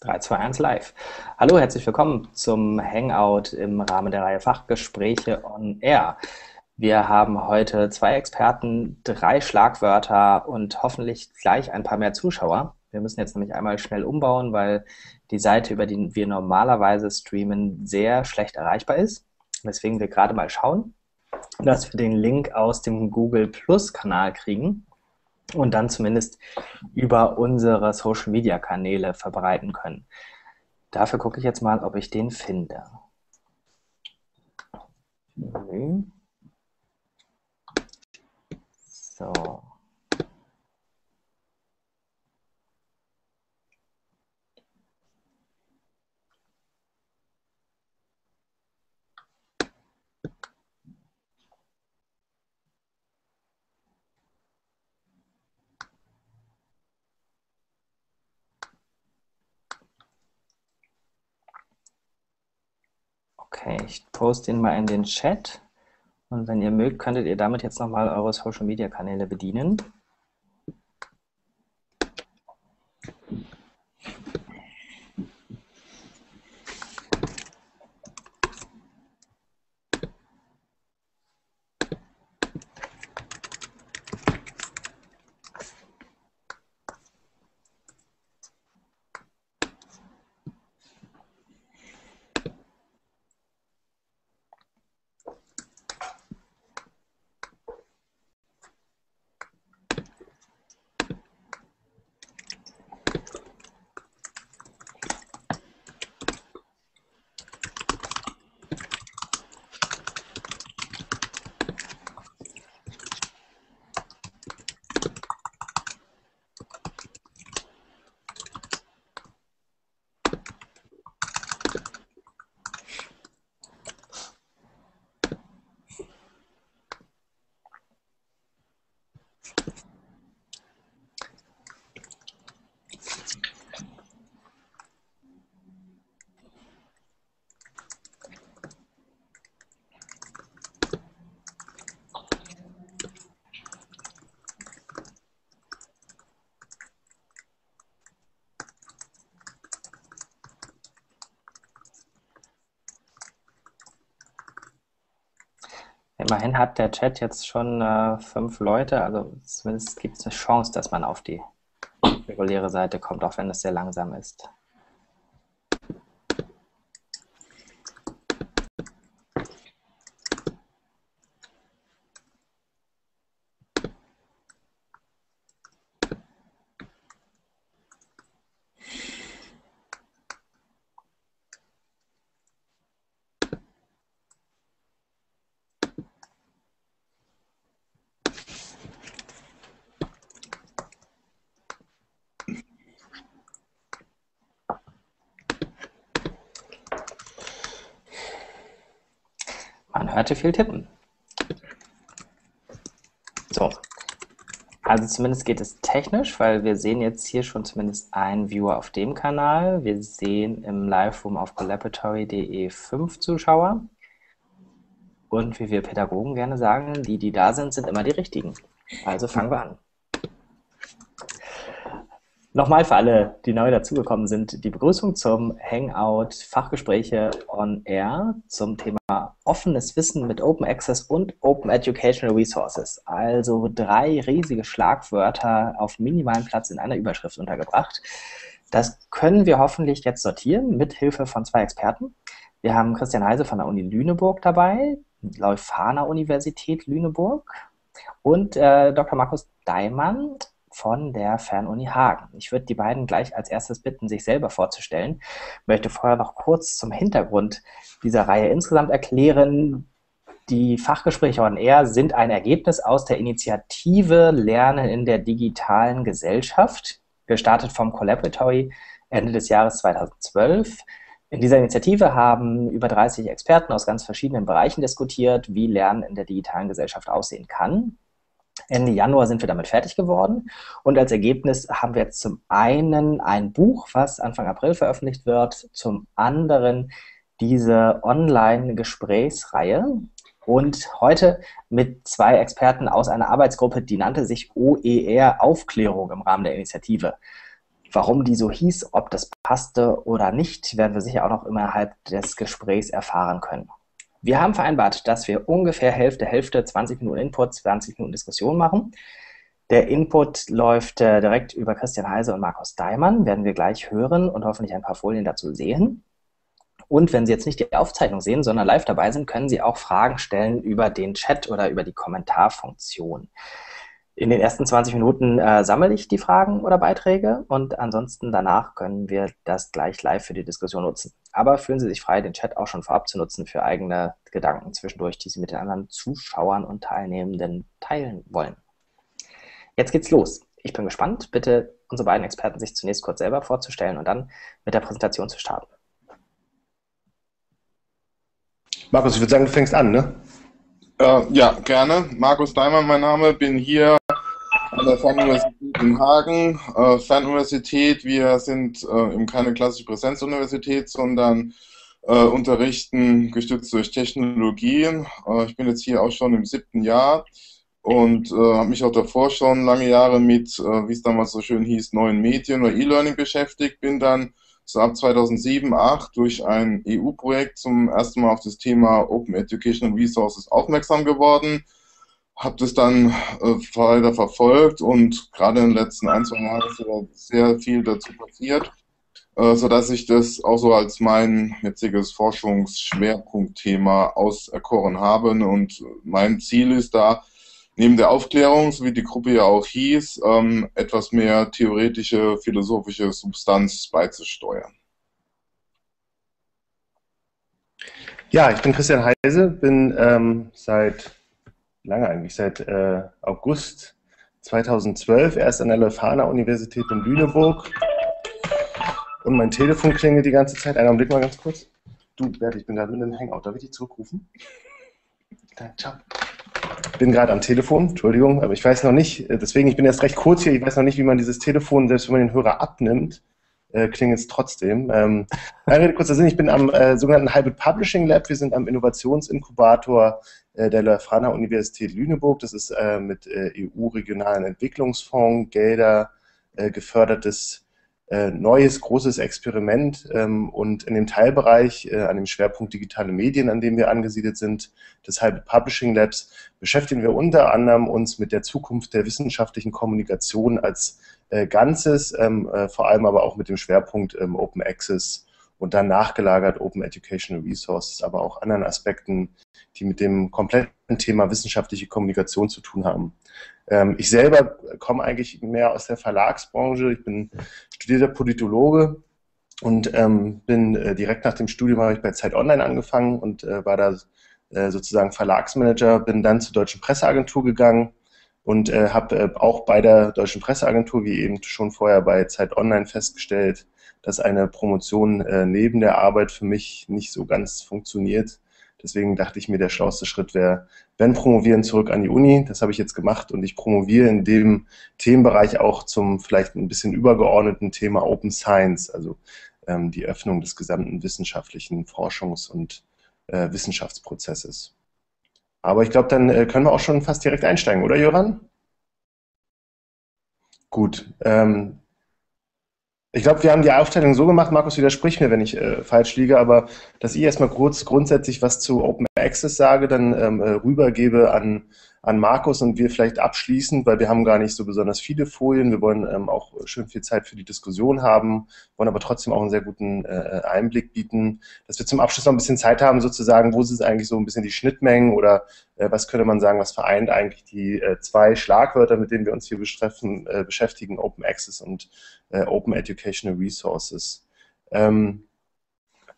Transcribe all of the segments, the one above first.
3, 2, 1 live. Hallo, herzlich willkommen zum Hangout im Rahmen der Reihe Fachgespräche on Air. Wir haben heute zwei Experten, drei Schlagwörter und hoffentlich gleich ein paar mehr Zuschauer. Wir müssen jetzt nämlich einmal schnell umbauen, weil die Seite, über die wir normalerweise streamen, sehr schlecht erreichbar ist. Weswegen wir gerade mal schauen, dass wir den Link aus dem Google Plus Kanal kriegen und dann zumindest über unsere Social Media Kanäle verbreiten können. Dafür gucke ich jetzt mal, ob ich den finde. So. Okay, ich poste ihn mal in den Chat. Und wenn ihr mögt, könntet ihr damit jetzt nochmal eure Social Media Kanäle bedienen. Immerhin hat der Chat jetzt schon äh, fünf Leute, also zumindest gibt es eine Chance, dass man auf die reguläre Seite kommt, auch wenn es sehr langsam ist. Hatte viel tippen. So. Also zumindest geht es technisch, weil wir sehen jetzt hier schon zumindest einen Viewer auf dem Kanal. Wir sehen im Live-Room auf collaboratory.de fünf Zuschauer. Und wie wir Pädagogen gerne sagen, die, die da sind, sind immer die richtigen. Also fangen wir an. Nochmal für alle, die neu dazugekommen sind, die Begrüßung zum Hangout Fachgespräche on Air zum Thema offenes Wissen mit Open Access und Open Educational Resources. Also drei riesige Schlagwörter auf minimalen Platz in einer Überschrift untergebracht. Das können wir hoffentlich jetzt sortieren mit Hilfe von zwei Experten. Wir haben Christian Heise von der Uni Lüneburg dabei, Leuphana Universität Lüneburg und äh, Dr. Markus Daimann von der Fernuni Hagen. Ich würde die beiden gleich als erstes bitten, sich selber vorzustellen. Ich möchte vorher noch kurz zum Hintergrund dieser Reihe insgesamt erklären. Die Fachgespräche on Air sind ein Ergebnis aus der Initiative Lernen in der digitalen Gesellschaft, gestartet vom Collaboratory Ende des Jahres 2012. In dieser Initiative haben über 30 Experten aus ganz verschiedenen Bereichen diskutiert, wie Lernen in der digitalen Gesellschaft aussehen kann. Ende Januar sind wir damit fertig geworden. Und als Ergebnis haben wir jetzt zum einen ein Buch, was Anfang April veröffentlicht wird, zum anderen diese Online-Gesprächsreihe. Und heute mit zwei Experten aus einer Arbeitsgruppe, die nannte sich OER Aufklärung im Rahmen der Initiative. Warum die so hieß, ob das passte oder nicht, werden wir sicher auch noch innerhalb des Gesprächs erfahren können. Wir haben vereinbart, dass wir ungefähr Hälfte, Hälfte, 20 Minuten Input, 20 Minuten Diskussion machen. Der Input läuft äh, direkt über Christian Heise und Markus Daimann, werden wir gleich hören und hoffentlich ein paar Folien dazu sehen. Und wenn Sie jetzt nicht die Aufzeichnung sehen, sondern live dabei sind, können Sie auch Fragen stellen über den Chat oder über die Kommentarfunktion. In den ersten 20 Minuten äh, sammle ich die Fragen oder Beiträge und ansonsten danach können wir das gleich live für die Diskussion nutzen. Aber fühlen Sie sich frei, den Chat auch schon vorab zu nutzen für eigene Gedanken zwischendurch, die Sie mit den anderen Zuschauern und Teilnehmenden teilen wollen. Jetzt geht's los. Ich bin gespannt. Bitte unsere beiden Experten sich zunächst kurz selber vorzustellen und dann mit der Präsentation zu starten. Markus, ich würde sagen, du fängst an, ne? Äh, ja, gerne. Markus Daimann, mein Name. Bin hier an der Fernuniversität in Hagen. Äh, Fernuniversität, wir sind äh, eben keine klassische Präsenzuniversität, sondern äh, unterrichten gestützt durch Technologien. Äh, ich bin jetzt hier auch schon im siebten Jahr und äh, habe mich auch davor schon lange Jahre mit, wie es damals so schön hieß, neuen Medien oder E-Learning beschäftigt. Bin dann so ab 2007, 2008 durch ein EU-Projekt zum ersten Mal auf das Thema Open Educational Resources aufmerksam geworden. Habe das dann äh, weiter verfolgt und gerade in den letzten ein, zwei Jahren ist sehr viel dazu passiert, äh, sodass ich das auch so als mein jetziges Forschungsschwerpunktthema auserkoren habe. Und mein Ziel ist da, neben der Aufklärung, so wie die Gruppe ja auch hieß, ähm, etwas mehr theoretische, philosophische Substanz beizusteuern. Ja, ich bin Christian Heise, bin ähm, seit, lange eigentlich, seit äh, August 2012 erst an der Leuphana-Universität in Lüneburg. Und mein Telefon klingelt die ganze Zeit. Einen Augenblick mal ganz kurz. Du, Bert, ich bin gerade mit einem Hangout. Darf ich dich zurückrufen? Dann, ciao bin gerade am Telefon, Entschuldigung, aber ich weiß noch nicht, äh, deswegen, ich bin erst recht kurz hier, ich weiß noch nicht, wie man dieses Telefon, selbst wenn man den Hörer abnimmt, äh, klingelt es trotzdem. Ähm, Rede kurzer Sinn, ich bin am äh, sogenannten Hybrid Publishing Lab, wir sind am Innovationsinkubator äh, der Leuphana Universität Lüneburg, das ist äh, mit äh, EU-regionalen Entwicklungsfonds, Gelder gefördertes äh, neues, großes Experiment ähm, und in dem Teilbereich, äh, an dem Schwerpunkt digitale Medien, an dem wir angesiedelt sind, des Hybrid Publishing Labs, beschäftigen wir unter anderem uns mit der Zukunft der wissenschaftlichen Kommunikation als äh, Ganzes, ähm, äh, vor allem aber auch mit dem Schwerpunkt ähm, Open Access und dann nachgelagert Open Educational Resources, aber auch anderen Aspekten, die mit dem kompletten Thema wissenschaftliche Kommunikation zu tun haben. Ähm, ich selber komme eigentlich mehr aus der Verlagsbranche. Ich bin studierter Politologe und bin äh, direkt nach dem Studium habe ich bei Zeit Online angefangen und äh, war da äh, sozusagen Verlagsmanager, bin dann zur Deutschen Presseagentur gegangen und äh, habe äh, auch bei der Deutschen Presseagentur, wie eben schon vorher bei Zeit Online festgestellt, dass eine Promotion äh, neben der Arbeit für mich nicht so ganz funktioniert. Deswegen dachte ich mir, der schlauste Schritt wäre, wenn promovieren, zurück an die Uni. Das habe ich jetzt gemacht und ich promoviere in dem Themenbereich auch zum vielleicht ein bisschen übergeordneten Thema Open Science, also ähm, die Öffnung des gesamten wissenschaftlichen Forschungs- und äh, Wissenschaftsprozesses. Aber ich glaube, dann äh, können wir auch schon fast direkt einsteigen, oder Jöran? Gut. Ähm, ich glaube, wir haben die Aufteilung so gemacht, Markus widerspricht mir, wenn ich äh, falsch liege, aber dass ich erstmal kurz grundsätzlich was zu Open Access sage, dann ähm, äh, rübergebe an, an Markus und wir vielleicht abschließen, weil wir haben gar nicht so besonders viele Folien. Wir wollen ähm, auch schön viel Zeit für die Diskussion haben, wollen aber trotzdem auch einen sehr guten äh, Einblick bieten, dass wir zum Abschluss noch ein bisschen Zeit haben, sozusagen, wo sind eigentlich so ein bisschen die Schnittmengen oder äh, was könnte man sagen, was vereint eigentlich die äh, zwei Schlagwörter, mit denen wir uns hier äh, beschäftigen, Open Access und äh, Open Educational Resources. Ähm,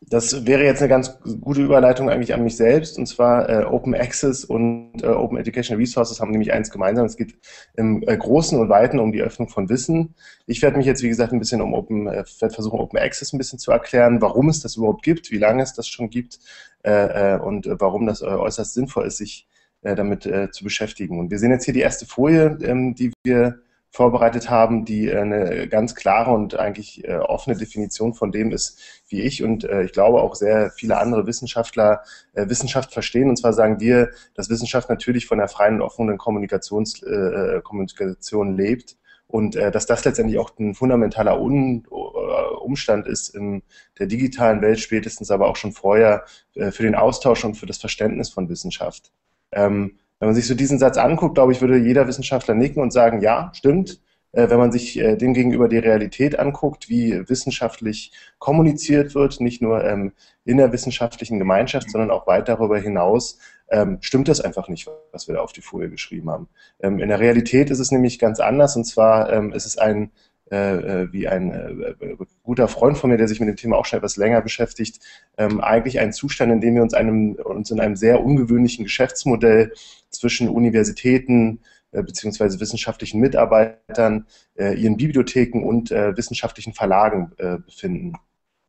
das wäre jetzt eine ganz gute Überleitung eigentlich an mich selbst, und zwar äh, Open Access und äh, Open Educational Resources haben nämlich eins gemeinsam. Es geht im äh, Großen und Weiten um die Öffnung von Wissen. Ich werde mich jetzt, wie gesagt, ein bisschen um Open, äh, werde versuchen, Open Access ein bisschen zu erklären, warum es das überhaupt gibt, wie lange es das schon gibt äh, äh, und warum das äußerst sinnvoll ist, sich damit zu beschäftigen. Und wir sehen jetzt hier die erste Folie, ähm, die wir vorbereitet haben, die äh, eine ganz klare und eigentlich äh, offene Definition von dem ist, wie ich und äh, ich glaube auch sehr viele andere Wissenschaftler Wissenschaft verstehen. Und zwar sagen wir, dass Wissenschaft natürlich von der freien und offenen Kommunikations, Kommunikation lebt und äh, dass das letztendlich auch ein fundamentaler Un Umstand ist in der digitalen Welt, spätestens aber auch schon vorher für den Austausch und für das Verständnis von Wissenschaft. Ähm, wenn man sich so diesen Satz anguckt, glaube ich, würde jeder Wissenschaftler nicken und sagen, ja, stimmt. Äh, wenn man sich äh, dem gegenüber die Realität anguckt, wie wissenschaftlich kommuniziert wird, nicht nur ähm, in der wissenschaftlichen Gemeinschaft, sondern auch weit darüber hinaus, ähm, stimmt das einfach nicht, was wir da auf die Folie geschrieben haben. Ähm, in der Realität ist es nämlich ganz anders und zwar ist es ein äh, äh, wie ein äh, guter Freund von mir, der sich mit dem Thema auch schon etwas länger beschäftigt, ähm, eigentlich ein Zustand, in dem wir uns, einem, uns in einem sehr ungewöhnlichen Geschäftsmodell zwischen Universitäten äh, beziehungsweise wissenschaftlichen Mitarbeitern, äh, ihren Bibliotheken und äh, wissenschaftlichen Verlagen befinden.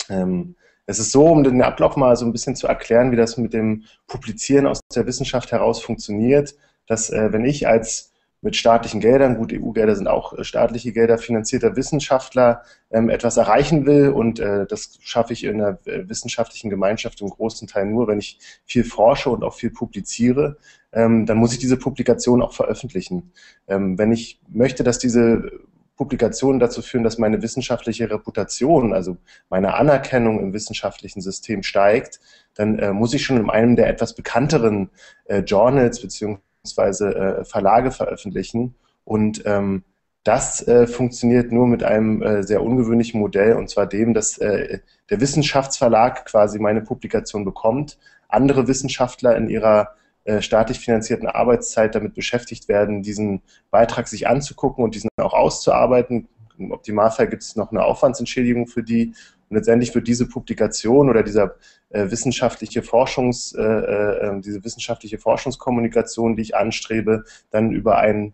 Ähm, es ist so, um den Ablauf mal so ein bisschen zu erklären, wie das mit dem Publizieren aus der Wissenschaft heraus funktioniert, dass wenn ich als mit staatlichen Geldern, gut, EU-Gelder sind auch äh, staatliche Gelder, finanzierter Wissenschaftler ähm, etwas erreichen will. Und äh, das schaffe ich in der äh, wissenschaftlichen Gemeinschaft im großen Teil nur, wenn ich viel forsche und auch viel publiziere. Ähm, dann muss ich diese Publikation auch veröffentlichen. Ähm, wenn ich möchte, dass diese Publikationen dazu führen, dass meine wissenschaftliche Reputation, also meine Anerkennung im wissenschaftlichen System steigt, dann äh, muss ich schon in einem der etwas bekannteren äh, Journals beziehungsweise beziehungsweise äh, Verlage veröffentlichen. Und ähm, das äh, funktioniert nur mit einem äh, sehr ungewöhnlichen Modell, und zwar dem, dass äh, der Wissenschaftsverlag quasi meine Publikation bekommt, andere Wissenschaftler in ihrer äh, staatlich finanzierten Arbeitszeit damit beschäftigt werden, diesen Beitrag sich anzugucken und diesen auch auszuarbeiten. Im Optimalfall gibt es noch eine Aufwandsentschädigung für die. Und letztendlich wird diese Publikation oder dieser äh, wissenschaftliche Forschungs, äh, äh, ähm, diese wissenschaftliche Forschungskommunikation, die ich anstrebe, dann über einen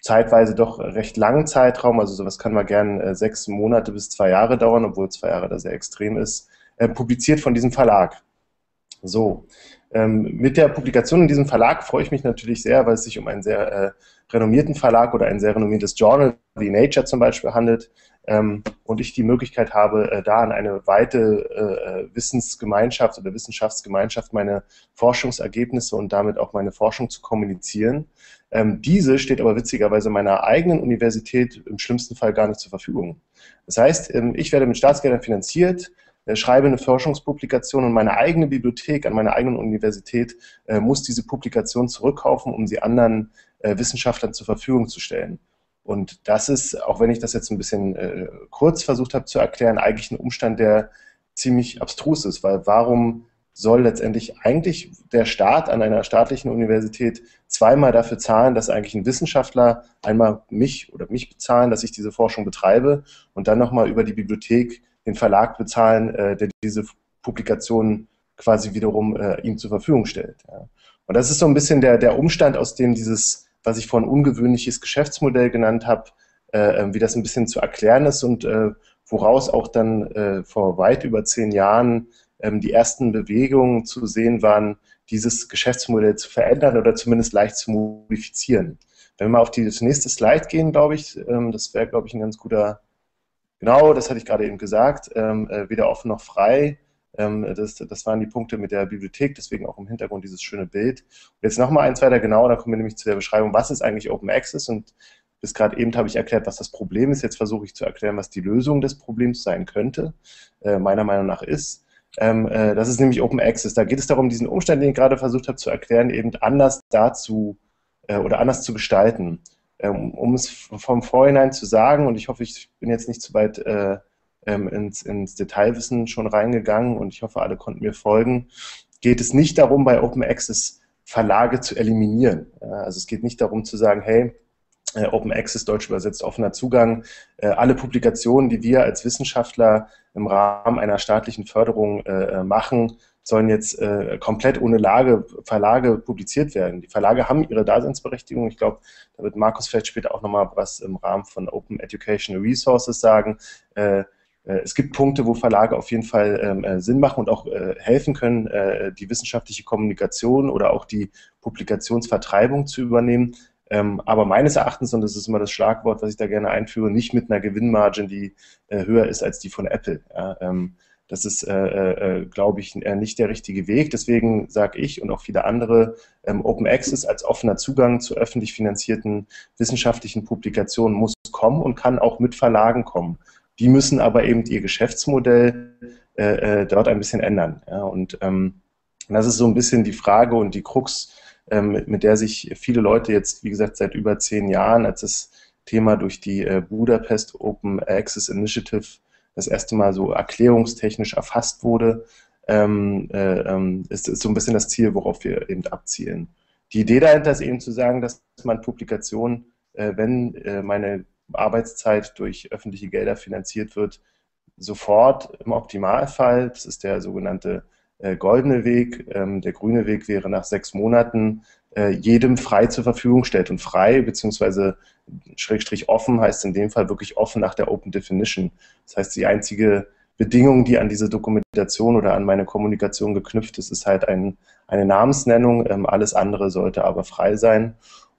zeitweise doch recht langen Zeitraum, also sowas kann mal gern äh, sechs Monate bis zwei Jahre dauern, obwohl zwei Jahre da sehr extrem ist, äh, publiziert von diesem Verlag. So, ähm, mit der Publikation in diesem Verlag freue ich mich natürlich sehr, weil es sich um einen sehr äh, renommierten Verlag oder ein sehr renommiertes Journal wie Nature zum Beispiel handelt ähm, und ich die Möglichkeit habe, äh, da an eine weite äh, Wissensgemeinschaft oder Wissenschaftsgemeinschaft meine Forschungsergebnisse und damit auch meine Forschung zu kommunizieren. Ähm, diese steht aber witzigerweise meiner eigenen Universität im schlimmsten Fall gar nicht zur Verfügung. Das heißt, ähm, ich werde mit Staatsgeldern finanziert, äh, schreibe eine Forschungspublikation und meine eigene Bibliothek an meiner eigenen Universität äh, muss diese Publikation zurückkaufen, um sie anderen äh, Wissenschaftlern zur Verfügung zu stellen. Und das ist, auch wenn ich das jetzt ein bisschen äh, kurz versucht habe zu erklären, eigentlich ein Umstand, der ziemlich abstrus ist, weil warum soll letztendlich eigentlich der Staat an einer staatlichen Universität zweimal dafür zahlen, dass eigentlich ein Wissenschaftler einmal mich oder mich bezahlen, dass ich diese Forschung betreibe und dann nochmal über die Bibliothek den Verlag bezahlen, äh, der diese Publikationen quasi wiederum äh, ihm zur Verfügung stellt. Ja. Und das ist so ein bisschen der, der Umstand, aus dem dieses was ich vorhin ungewöhnliches Geschäftsmodell genannt habe, äh, ähm, wie das ein bisschen zu erklären ist und äh, woraus auch dann äh, vor weit über zehn Jahren ähm, die ersten Bewegungen zu sehen waren, dieses Geschäftsmodell zu verändern oder zumindest leicht zu modifizieren. Wenn wir mal auf die, das nächste Slide gehen, glaube ich, ähm, das wäre, glaube ich, ein ganz guter, genau, das hatte ich gerade eben gesagt, äh, weder offen noch frei. Ähm, das, das waren die Punkte mit der Bibliothek, deswegen auch im Hintergrund dieses schöne Bild. Und jetzt nochmal eins weiter genau, dann kommen wir nämlich zu der Beschreibung, was ist eigentlich Open Access und bis gerade eben habe ich erklärt, was das Problem ist. Jetzt versuche ich zu erklären, was die Lösung des Problems sein könnte, äh, meiner Meinung nach ist. Ähm, äh, das ist nämlich Open Access. Da geht es darum, diesen Umstand, den ich gerade versucht habe zu erklären, eben anders dazu äh, oder anders zu gestalten. Ähm, um es vom Vorhinein zu sagen, und ich hoffe, ich bin jetzt nicht zu weit äh, ähm, ins, ins Detailwissen schon reingegangen und ich hoffe, alle konnten mir folgen, geht es nicht darum, bei Open Access Verlage zu eliminieren. Also es geht nicht darum zu sagen, hey, äh, Open Access, deutsch übersetzt offener Zugang, äh, alle Publikationen, die wir als Wissenschaftler im Rahmen einer staatlichen Förderung äh, machen, sollen jetzt komplett ohne Lage, Verlage publiziert werden. Die Verlage haben ihre Daseinsberechtigung. Ich glaube, da wird Markus vielleicht später auch nochmal was im Rahmen von Open Educational Resources sagen. Äh, es gibt Punkte, wo Verlage auf jeden Fall ähm, äh, Sinn machen und auch äh, helfen können, äh, die wissenschaftliche Kommunikation oder auch die Publikationsvertreibung zu übernehmen. Ähm, aber meines Erachtens, und das ist immer das Schlagwort, was ich da gerne einführe, nicht mit einer Gewinnmargin, die äh, höher ist als die von Apple. Ja, ähm, das ist, äh, glaube ich, nicht der richtige Weg. Deswegen sage ich und auch viele andere, ähm, Open Access als offener Zugang zu öffentlich finanzierten wissenschaftlichen Publikationen muss kommen und kann auch mit Verlagen kommen. Die müssen aber eben ihr Geschäftsmodell äh, äh, dort ein bisschen ändern. Ja? Und ähm, das ist so ein bisschen die Frage und die Krux, ähm, mit der sich viele Leute jetzt, wie gesagt, seit über zehn Jahren, als das Thema durch die äh, Budapest Open Access Initiative das erste Mal so erklärungstechnisch erfasst wurde, ähm, äh, ähm, ist, ist so ein bisschen das Ziel, worauf wir eben abzielen. Die Idee dahinter ist eben zu sagen, dass man Publikationen, äh, wenn äh, meine Arbeitszeit durch öffentliche Gelder finanziert wird, sofort im Optimalfall, das ist der sogenannte äh, goldene Weg, ähm, der grüne Weg wäre nach sechs Monaten, äh, jedem frei zur Verfügung stellt. Und frei beziehungsweise Schrägstrich offen heißt in dem Fall wirklich offen nach der Open Definition. Das heißt, die einzige Bedingung, die an diese Dokumentation oder an meine Kommunikation geknüpft ist, ist halt ein, eine Namensnennung. Ähm, alles andere sollte aber frei sein.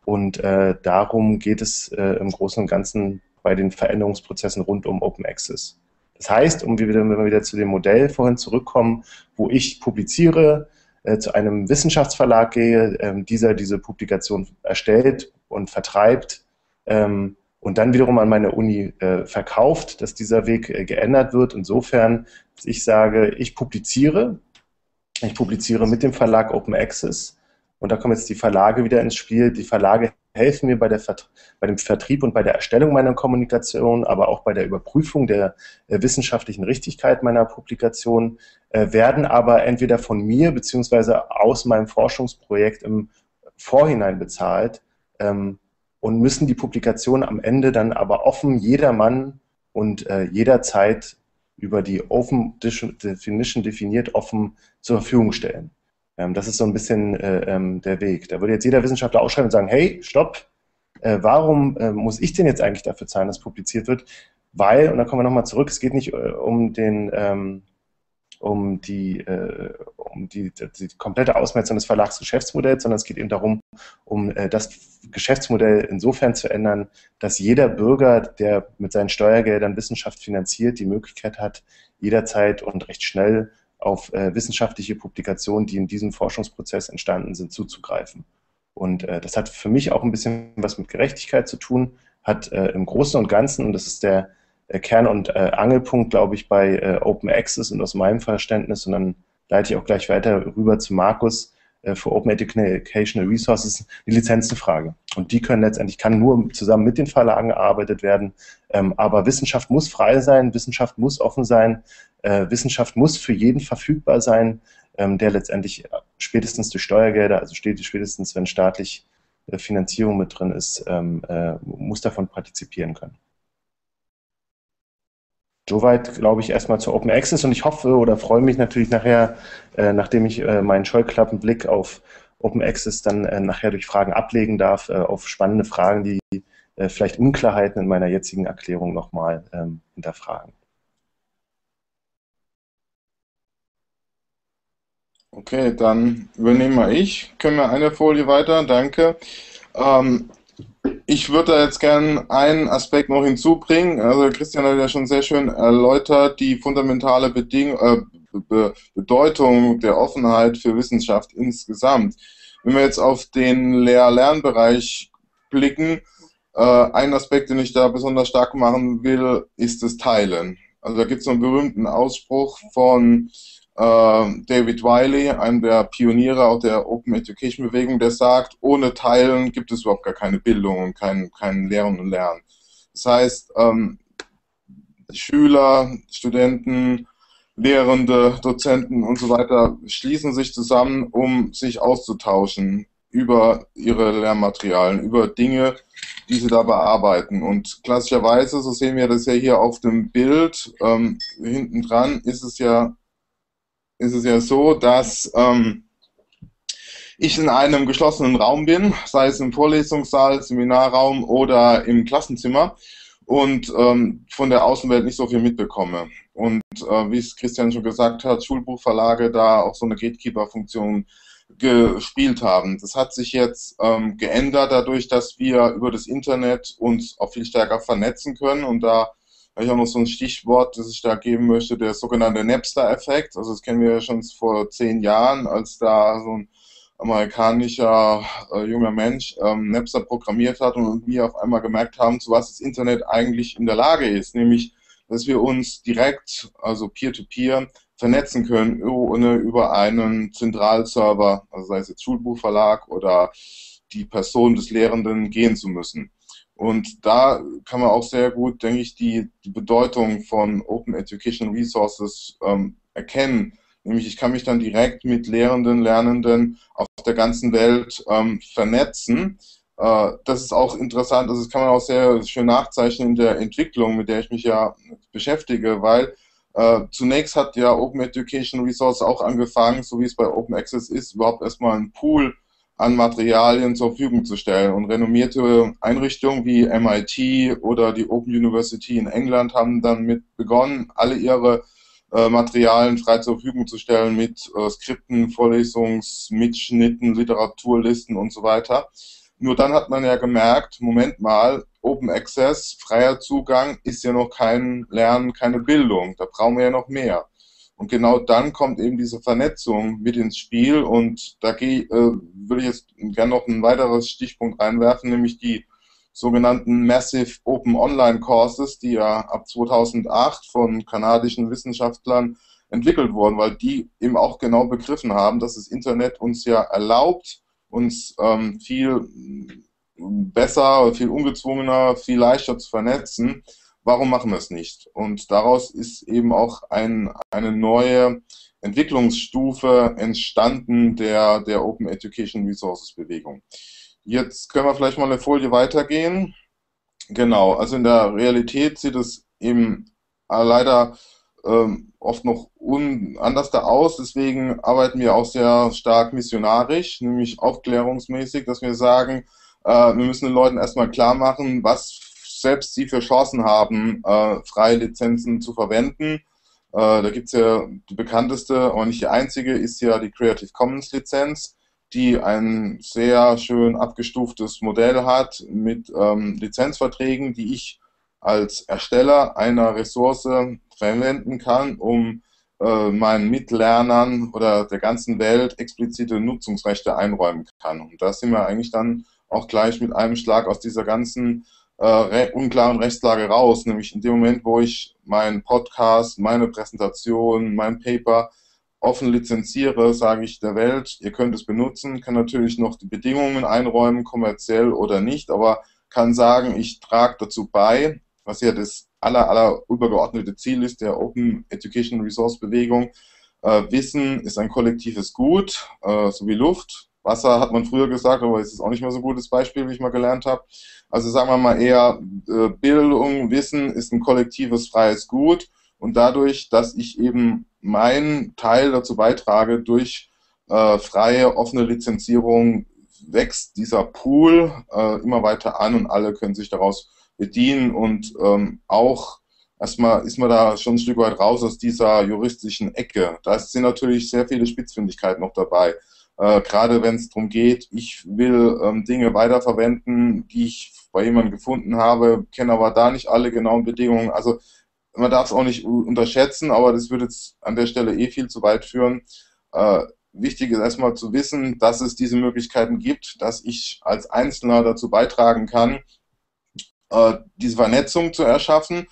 Und äh, darum geht es äh, im Großen und Ganzen bei den Veränderungsprozessen rund um Open Access. Das heißt, um wieder, wenn wir wieder zu dem Modell vorhin zurückkommen, wo ich publiziere, äh, zu einem Wissenschaftsverlag gehe, ähm, dieser diese Publikation erstellt und vertreibt ähm, und dann wiederum an meine Uni äh, verkauft, dass dieser Weg äh, geändert wird. Insofern, dass ich sage, ich publiziere, ich publiziere mit dem Verlag Open Access und da kommen jetzt die Verlage wieder ins Spiel. Die Verlage helfen mir bei, der bei dem Vertrieb und bei der Erstellung meiner Kommunikation, aber auch bei der Überprüfung der äh, wissenschaftlichen Richtigkeit meiner Publikation, äh, werden aber entweder von mir beziehungsweise aus meinem Forschungsprojekt im Vorhinein bezahlt ähm, und müssen die Publikation am Ende dann aber offen jedermann und äh, jederzeit über die Open Definition definiert offen zur Verfügung stellen. Ähm, das ist so ein bisschen äh, ähm, der Weg. Da würde jetzt jeder Wissenschaftler ausschreiben und sagen, hey, stopp, äh, warum äh, muss ich denn jetzt eigentlich dafür zahlen, dass publiziert wird? Weil, und da kommen wir nochmal zurück, es geht nicht um den ähm, um die, äh, um die, die komplette Ausmetzung des Verlagsgeschäftsmodells, sondern es geht eben darum, um äh, das Geschäftsmodell insofern zu ändern, dass jeder Bürger, der mit seinen Steuergeldern Wissenschaft finanziert, die Möglichkeit hat, jederzeit und recht schnell auf äh, wissenschaftliche Publikationen, die in diesem Forschungsprozess entstanden sind, zuzugreifen. Und äh, das hat für mich auch ein bisschen was mit Gerechtigkeit zu tun, hat äh, im Großen und Ganzen, und das ist der äh, Kern- und äh, Angelpunkt, glaube ich, bei äh, Open Access und aus meinem Verständnis, und dann leite ich auch gleich weiter rüber zu Markus, für Open Educational Resources die Lizenzenfrage. Und die können letztendlich, kann nur zusammen mit den Verlagen erarbeitet werden. Ähm, aber Wissenschaft muss frei sein, Wissenschaft muss offen sein, äh, Wissenschaft muss für jeden verfügbar sein, ähm, der letztendlich spätestens durch Steuergelder, also spätestens wenn staatlich äh, Finanzierung mit drin ist, ähm, äh, muss davon partizipieren können. Soweit, glaube ich, erstmal zu Open Access und ich hoffe oder freue mich natürlich nachher, äh, nachdem ich äh, meinen Scheuklappenblick auf Open Access dann äh, nachher durch Fragen ablegen darf, äh, auf spannende Fragen, die äh, vielleicht Unklarheiten in meiner jetzigen Erklärung nochmal ähm, hinterfragen. Okay, dann übernehme ich. Können wir eine Folie weiter? Danke. Ähm, ich würde da jetzt gerne einen Aspekt noch hinzubringen. Also Christian hat ja schon sehr schön erläutert, die fundamentale Beding äh, Be Bedeutung der Offenheit für Wissenschaft insgesamt. Wenn wir jetzt auf den Lehr-Lernbereich blicken, äh, ein Aspekt, den ich da besonders stark machen will, ist das Teilen. Also da gibt es einen berühmten Ausspruch von David Wiley, einem der Pioniere auch der Open Education Bewegung, der sagt, ohne Teilen gibt es überhaupt gar keine Bildung und kein, kein Lehren und Lernen. Das heißt, ähm, Schüler, Studenten, Lehrende, Dozenten und so weiter schließen sich zusammen, um sich auszutauschen über ihre Lernmaterialien, über Dinge, die sie da bearbeiten. Und klassischerweise, so sehen wir das ja hier auf dem Bild, ähm, hinten dran ist es ja ist es ja so, dass ähm, ich in einem geschlossenen Raum bin, sei es im Vorlesungssaal, Seminarraum oder im Klassenzimmer und ähm, von der Außenwelt nicht so viel mitbekomme. Und äh, wie es Christian schon gesagt hat, Schulbuchverlage da auch so eine Gatekeeper-Funktion gespielt haben. Das hat sich jetzt ähm, geändert dadurch, dass wir über das Internet uns auch viel stärker vernetzen können und da ich habe noch so ein Stichwort, das ich da geben möchte, der sogenannte Napster-Effekt. Also das kennen wir ja schon vor zehn Jahren, als da so ein amerikanischer äh, junger Mensch ähm, Napster programmiert hat und wir auf einmal gemerkt haben, zu was das Internet eigentlich in der Lage ist, nämlich dass wir uns direkt, also peer-to-peer, -peer, vernetzen können, ohne über einen Zentralserver, also sei es jetzt Schulbuchverlag oder die Person des Lehrenden gehen zu müssen. Und da kann man auch sehr gut, denke ich, die, die Bedeutung von Open Education Resources ähm, erkennen. Nämlich ich kann mich dann direkt mit Lehrenden, Lernenden auf der ganzen Welt ähm, vernetzen. Äh, das ist auch interessant, also das kann man auch sehr schön nachzeichnen in der Entwicklung, mit der ich mich ja beschäftige, weil äh, zunächst hat ja Open Education Resource auch angefangen, so wie es bei Open Access ist, überhaupt erstmal einen Pool an Materialien zur Verfügung zu stellen. Und renommierte Einrichtungen wie MIT oder die Open University in England haben dann mit begonnen, alle ihre äh, Materialien frei zur Verfügung zu stellen mit äh, Skripten, Vorlesungsmitschnitten, Literaturlisten und so weiter. Nur dann hat man ja gemerkt, Moment mal, Open Access, freier Zugang ist ja noch kein Lernen, keine Bildung. Da brauchen wir ja noch mehr. Und genau dann kommt eben diese Vernetzung mit ins Spiel. Und da äh, würde ich jetzt gerne noch ein weiteres Stichpunkt einwerfen, nämlich die sogenannten Massive Open Online Courses, die ja ab 2008 von kanadischen Wissenschaftlern entwickelt wurden, weil die eben auch genau begriffen haben, dass das Internet uns ja erlaubt, uns ähm, viel besser, viel ungezwungener, viel leichter zu vernetzen warum machen wir es nicht? Und daraus ist eben auch ein, eine neue Entwicklungsstufe entstanden der, der Open Education Resources Bewegung. Jetzt können wir vielleicht mal eine Folie weitergehen. Genau, also in der Realität sieht es eben leider ähm, oft noch un anders da aus. Deswegen arbeiten wir auch sehr stark missionarisch, nämlich aufklärungsmäßig, dass wir sagen, äh, wir müssen den Leuten erstmal klar machen, was selbst sie für Chancen haben, äh, freie Lizenzen zu verwenden. Äh, da gibt es ja die bekannteste, aber nicht die einzige, ist ja die Creative Commons Lizenz, die ein sehr schön abgestuftes Modell hat mit ähm, Lizenzverträgen, die ich als Ersteller einer Ressource verwenden kann, um äh, meinen Mitlernern oder der ganzen Welt explizite Nutzungsrechte einräumen kann. Und da sind wir eigentlich dann auch gleich mit einem Schlag aus dieser ganzen äh, unklaren Rechtslage raus, nämlich in dem Moment, wo ich meinen Podcast, meine Präsentation, mein Paper offen lizenziere, sage ich der Welt, ihr könnt es benutzen, kann natürlich noch die Bedingungen einräumen, kommerziell oder nicht, aber kann sagen, ich trage dazu bei, was ja das aller, aller übergeordnete Ziel ist der Open Education Resource Bewegung. Äh, Wissen ist ein kollektives Gut, äh, so wie Luft. Wasser hat man früher gesagt, aber es ist auch nicht mehr so ein gutes Beispiel, wie ich mal gelernt habe. Also sagen wir mal eher, äh, Bildung, Wissen ist ein kollektives freies Gut und dadurch, dass ich eben meinen Teil dazu beitrage, durch äh, freie, offene Lizenzierung wächst dieser Pool äh, immer weiter an und alle können sich daraus bedienen und ähm, auch erstmal ist man da schon ein Stück weit raus aus dieser juristischen Ecke. Da sind natürlich sehr viele Spitzfindigkeiten noch dabei. Äh, gerade wenn es darum geht, ich will ähm, Dinge weiterverwenden, die ich bei jemandem gefunden habe, kenne aber da nicht alle genauen Bedingungen. Also man darf es auch nicht unterschätzen, aber das würde jetzt an der Stelle eh viel zu weit führen. Äh, wichtig ist erstmal zu wissen, dass es diese Möglichkeiten gibt, dass ich als Einzelner dazu beitragen kann, äh, diese Vernetzung zu erschaffen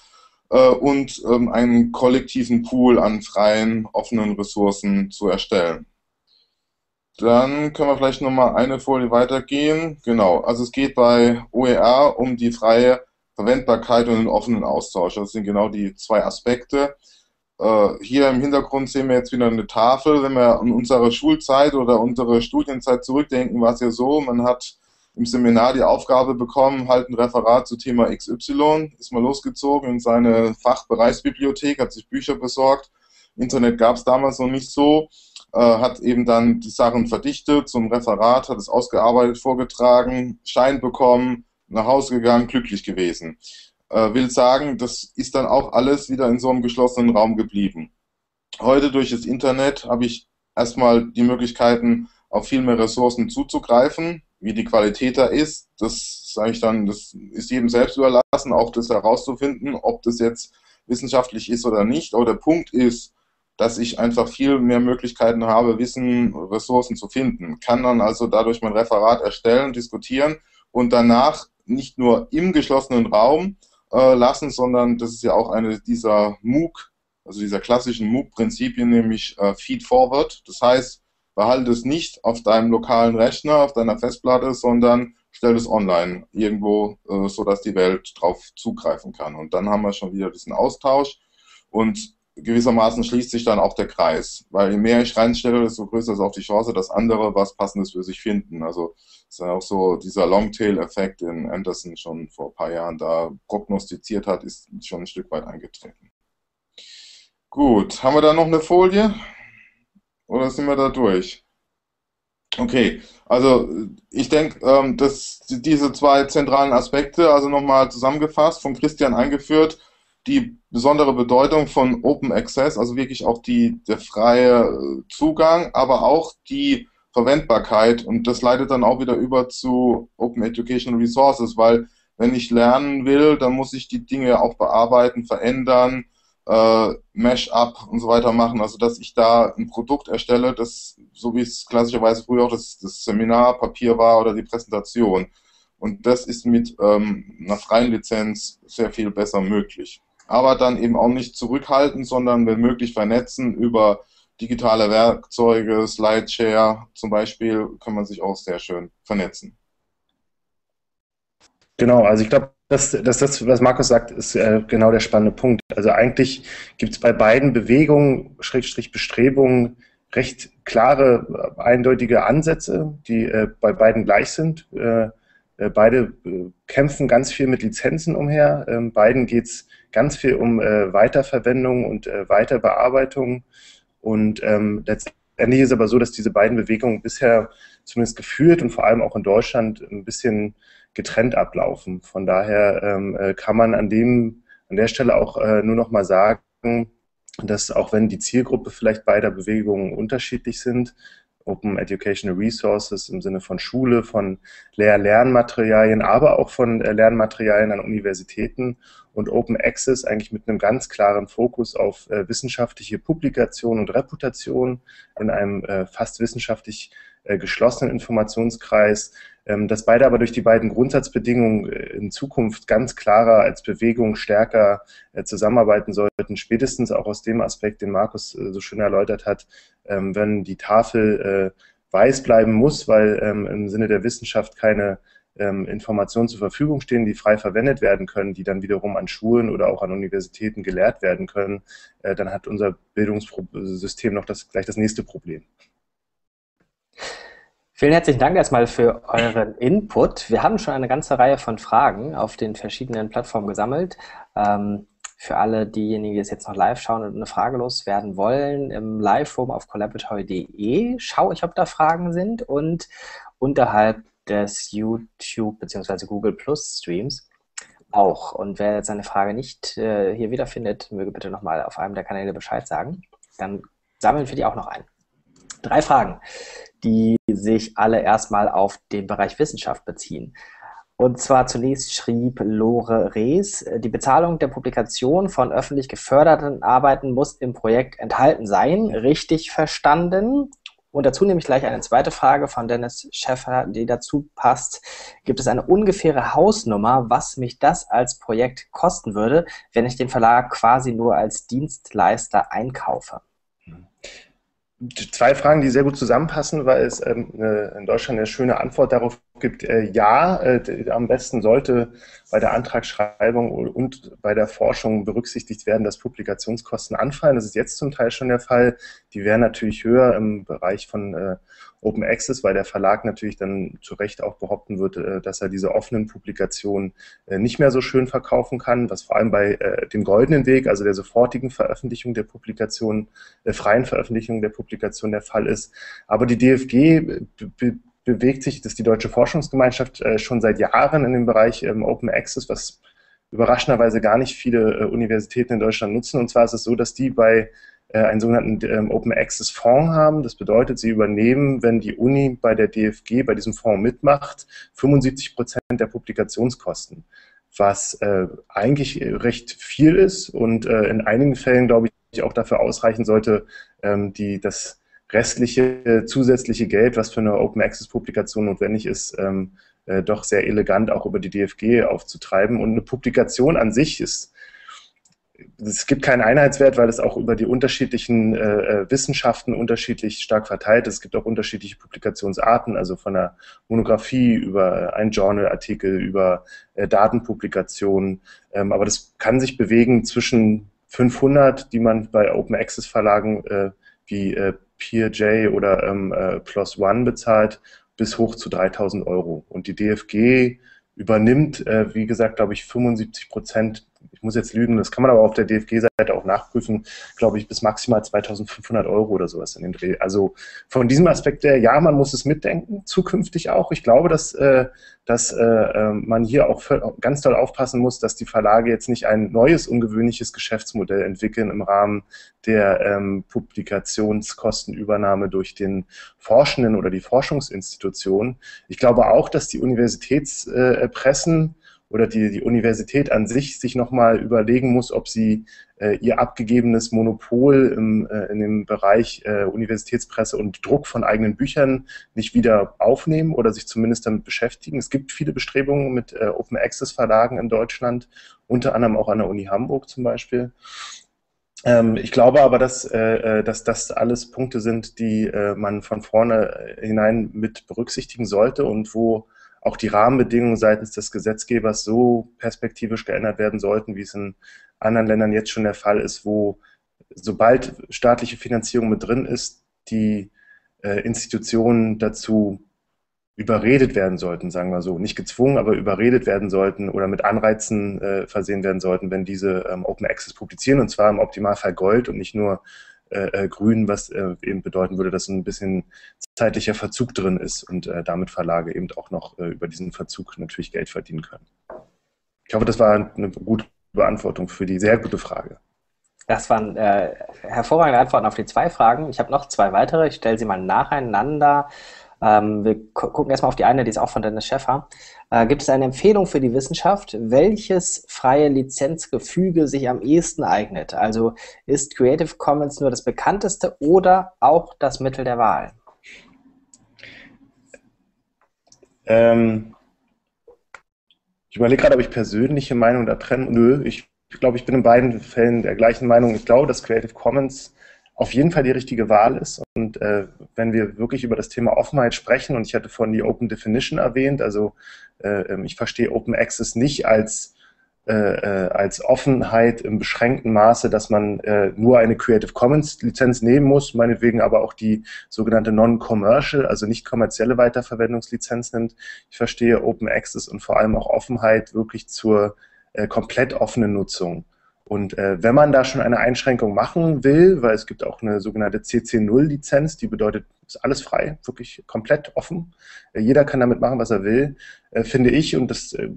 äh, und ähm, einen kollektiven Pool an freien, offenen Ressourcen zu erstellen. Dann können wir vielleicht nochmal eine Folie weitergehen. Genau, also es geht bei OER um die freie Verwendbarkeit und den offenen Austausch. Das sind genau die zwei Aspekte. Äh, hier im Hintergrund sehen wir jetzt wieder eine Tafel. Wenn wir an unsere Schulzeit oder unsere Studienzeit zurückdenken, war es ja so, man hat im Seminar die Aufgabe bekommen, halt ein Referat zu Thema XY, ist mal losgezogen in seine Fachbereichsbibliothek, hat sich Bücher besorgt. Internet gab es damals noch nicht so äh, hat eben dann die Sachen verdichtet zum Referat, hat es ausgearbeitet, vorgetragen, Schein bekommen, nach Hause gegangen, glücklich gewesen. Äh, will sagen, das ist dann auch alles wieder in so einem geschlossenen Raum geblieben. Heute durch das Internet habe ich erstmal die Möglichkeiten, auf viel mehr Ressourcen zuzugreifen. Wie die Qualität da ist, das sage ich dann, das ist jedem selbst überlassen, auch das herauszufinden, ob das jetzt wissenschaftlich ist oder nicht. Aber der Punkt ist, dass ich einfach viel mehr Möglichkeiten habe, Wissen, Ressourcen zu finden. Kann dann also dadurch mein Referat erstellen, diskutieren und danach nicht nur im geschlossenen Raum äh, lassen, sondern das ist ja auch eine dieser MOOC, also dieser klassischen MOOC-Prinzipien, nämlich äh, Feed Forward. Das heißt, behalte es nicht auf deinem lokalen Rechner, auf deiner Festplatte, sondern stell es online irgendwo, äh, sodass die Welt drauf zugreifen kann. Und dann haben wir schon wieder diesen Austausch und gewissermaßen schließt sich dann auch der Kreis, weil je mehr ich reinstelle, desto größer ist auch die Chance, dass andere was Passendes für sich finden. Also ist ja auch so dieser Longtail-Effekt, den Anderson schon vor ein paar Jahren da prognostiziert hat, ist schon ein Stück weit eingetreten. Gut, haben wir da noch eine Folie? Oder sind wir da durch? Okay, also ich denke, ähm, dass diese zwei zentralen Aspekte, also nochmal zusammengefasst, von Christian eingeführt, die besondere Bedeutung von Open Access, also wirklich auch die, der freie äh, Zugang, aber auch die Verwendbarkeit. Und das leitet dann auch wieder über zu Open Educational Resources, weil wenn ich lernen will, dann muss ich die Dinge auch bearbeiten, verändern, äh, Mesh-up und so weiter machen, also dass ich da ein Produkt erstelle, das, so wie es klassischerweise früher auch das, das Seminarpapier war oder die Präsentation. Und das ist mit ähm, einer freien Lizenz sehr viel besser möglich aber dann eben auch nicht zurückhalten, sondern wenn möglich vernetzen über digitale Werkzeuge, Slideshare zum Beispiel, kann man sich auch sehr schön vernetzen. Genau, also ich glaube, das, das, das, was Markus sagt, ist äh, genau der spannende Punkt. Also eigentlich gibt es bei beiden Bewegungen, Schrägstrich Bestrebungen, recht klare, eindeutige Ansätze, die äh, bei beiden gleich sind. Äh, äh beide äh, kämpfen ganz viel mit Lizenzen umher. Ähm, beiden geht es ganz viel um äh, Weiterverwendung und äh, Weiterbearbeitung. Und ähm, letztendlich ist es aber so, dass diese beiden Bewegungen bisher zumindest geführt und vor allem auch in Deutschland ein bisschen getrennt ablaufen. Von daher ähm, äh, kann man an dem an der Stelle auch äh, nur noch mal sagen, dass auch wenn die Zielgruppe vielleicht beider Bewegungen unterschiedlich sind, Open Educational Resources im Sinne von Schule, von Lehr-Lernmaterialien, aber auch von äh, Lernmaterialien an Universitäten und Open Access eigentlich mit einem ganz klaren Fokus auf äh, wissenschaftliche Publikation und Reputation in einem äh, fast wissenschaftlich geschlossenen Informationskreis, dass beide aber durch die beiden Grundsatzbedingungen äh, in Zukunft ganz klarer als Bewegung stärker äh, zusammenarbeiten sollten, spätestens auch aus dem Aspekt, den Markus so schön erläutert hat, ähm, wenn die Tafel weiß bleiben muss, weil ähm, im Sinne der Wissenschaft keine ähm, Informationen zur Verfügung stehen, die frei verwendet werden können, die dann wiederum an Schulen oder auch an Universitäten gelehrt werden können, äh, dann hat unser Bildungssystem noch das, gleich das nächste Problem. Vielen herzlichen Dank erstmal für euren Input. Wir haben schon eine ganze Reihe von Fragen auf den verschiedenen Plattformen gesammelt. Ähm, für alle diejenigen, die es jetzt noch live schauen und eine Frage loswerden wollen, im Live-Forum auf collaboratory.de schaue ich, ob da Fragen sind und unterhalb des YouTube bzw. Google Plus Streams auch. Und wer jetzt seine Frage nicht äh, hier wiederfindet, möge bitte nochmal auf einem der Kanäle Bescheid sagen. Dann sammeln wir die auch noch ein. Drei Fragen, die sich alle erstmal auf den Bereich Wissenschaft beziehen. Und zwar zunächst schrieb Lore Rees, die Bezahlung der Publikation von öffentlich geförderten Arbeiten muss im Projekt enthalten sein. Richtig verstanden? Und dazu nehme ich gleich eine zweite Frage von Dennis Schäffer, die dazu passt. Gibt es eine ungefähre Hausnummer, was mich das als Projekt kosten würde, wenn ich den Verlag quasi nur als Dienstleister einkaufe? Zwei Fragen, die sehr gut zusammenpassen, weil es ähm, in Deutschland eine schöne Antwort darauf gibt. Äh, ja, äh, am besten sollte bei der Antragsschreibung und bei der Forschung berücksichtigt werden, dass Publikationskosten anfallen. Das ist jetzt zum Teil schon der Fall. Die wären natürlich höher im Bereich von äh, Open Access, weil der Verlag natürlich dann zu Recht auch behaupten wird, äh, dass er diese offenen Publikationen äh, nicht mehr so schön verkaufen kann, was vor allem bei äh, dem goldenen Weg, also der sofortigen Veröffentlichung der Publikation, der freien Veröffentlichung der Publikation der Fall ist. Aber die DFG bewegt sich, das ist die Deutsche Forschungsgemeinschaft schon seit Jahren in dem Bereich ähm, Open Access, was überraschenderweise gar nicht viele Universitäten in Deutschland nutzen. Und zwar ist es so, dass die bei einen sogenannten ähm, Open Access Fonds haben. Das bedeutet, sie übernehmen, wenn die Uni bei der DFG bei diesem Fonds mitmacht, 75 Prozent der Publikationskosten, was äh, eigentlich recht viel ist und äh, in einigen Fällen, glaube ich, auch dafür ausreichen sollte, ähm, die, das restliche zusätzliche Geld, was für eine Open Access Publikation notwendig ist, ähm, äh, doch sehr elegant auch über die DFG aufzutreiben. Und eine Publikation an sich ist es gibt keinen Einheitswert, weil es auch über die unterschiedlichen äh, äh, Wissenschaften unterschiedlich stark verteilt ist. Es gibt auch unterschiedliche Publikationsarten, also von der Monographie über ein Journal-Artikel, über äh, Datenpublikationen. Ähm, aber das kann sich bewegen zwischen 500, die man bei Open Access Verlagen äh, wie äh, PeerJ oder ähm, äh, Plus One bezahlt, bis hoch zu 3000 Euro. Und die DFG übernimmt, äh, wie gesagt, glaube ich, 75 Prozent muss jetzt lügen, das kann man aber auf der DFG-Seite auch nachprüfen, glaube ich, bis maximal 2500 Euro oder sowas in den Dreh. Also von diesem Aspekt her, ja, man muss es mitdenken, zukünftig auch. Ich glaube, dass, äh, dass äh, ähm, man hier auch ganz doll aufpassen muss, dass die Verlage jetzt nicht ein neues, ungewöhnliches Geschäftsmodell entwickeln im Rahmen der ähm, Publikationskostenübernahme durch den Forschenden oder die Forschungsinstitutionen. Ich glaube auch, dass die Universitätspressen oder die, die Universität an sich sich nochmal überlegen muss, ob sie äh, ihr abgegebenes Monopol im, äh, in dem Bereich äh, Universitätspresse und Druck von eigenen Büchern nicht wieder aufnehmen oder sich zumindest damit beschäftigen. Es gibt viele Bestrebungen mit äh, Open Access Verlagen in Deutschland, unter anderem auch an der Uni Hamburg zum Beispiel. Ähm, ich glaube aber, dass, äh, äh, dass das alles Punkte sind, die man von vorne hinein mit berücksichtigen sollte und wo auch die Rahmenbedingungen seitens des Gesetzgebers so perspektivisch geändert werden sollten, wie es in anderen Ländern jetzt schon der Fall ist, wo sobald staatliche Finanzierung mit drin ist, die äh, Institutionen dazu überredet werden sollten, sagen wir so. Nicht gezwungen, aber überredet werden sollten oder mit Anreizen äh, versehen werden sollten, wenn diese ähm, Open Access publizieren, und zwar im Optimalfall Gold und nicht nur äh, äh, grün, was äh, eben bedeuten würde, dass ein bisschen zeitlicher Verzug drin ist und äh, damit Verlage eben auch noch äh, über diesen Verzug natürlich Geld verdienen können. Ich hoffe, das war eine gute Beantwortung für die sehr gute Frage. Das waren äh, hervorragende Antworten auf die zwei Fragen. Ich habe noch zwei weitere. Ich stelle sie mal nacheinander. Ähm, wir gucken erstmal auf die eine, die ist auch von Dennis Schäffer. Äh, gibt es eine Empfehlung für die Wissenschaft, welches freie Lizenzgefüge sich am ehesten eignet? Also ist Creative Commons nur das bekannteste oder auch das Mittel der Wahl? Ähm, ich überlege gerade, ob ich persönliche Meinung da trenne. Nö, ich glaube, ich bin in beiden Fällen der gleichen Meinung. Ich glaube, dass Creative Commons auf jeden Fall die richtige Wahl ist. Und äh, wenn wir wirklich über das Thema Offenheit sprechen, und ich hatte vorhin die Open Definition erwähnt, also äh, ähm, ich verstehe Open Access nicht als äh, äh, als Offenheit im beschränkten Maße, dass man äh, nur eine Creative Commons Lizenz nehmen muss, meinetwegen aber auch die sogenannte Non-Commercial, also nicht kommerzielle Weiterverwendungslizenz nimmt. Ich verstehe Open Access und vor allem auch Offenheit wirklich zur äh, komplett offenen Nutzung. Und äh, wenn man da schon eine Einschränkung machen will, weil es gibt auch eine sogenannte CC0-Lizenz, die bedeutet, ist alles frei, wirklich komplett offen. Äh, jeder kann damit machen, was er will, äh, finde ich, und das äh,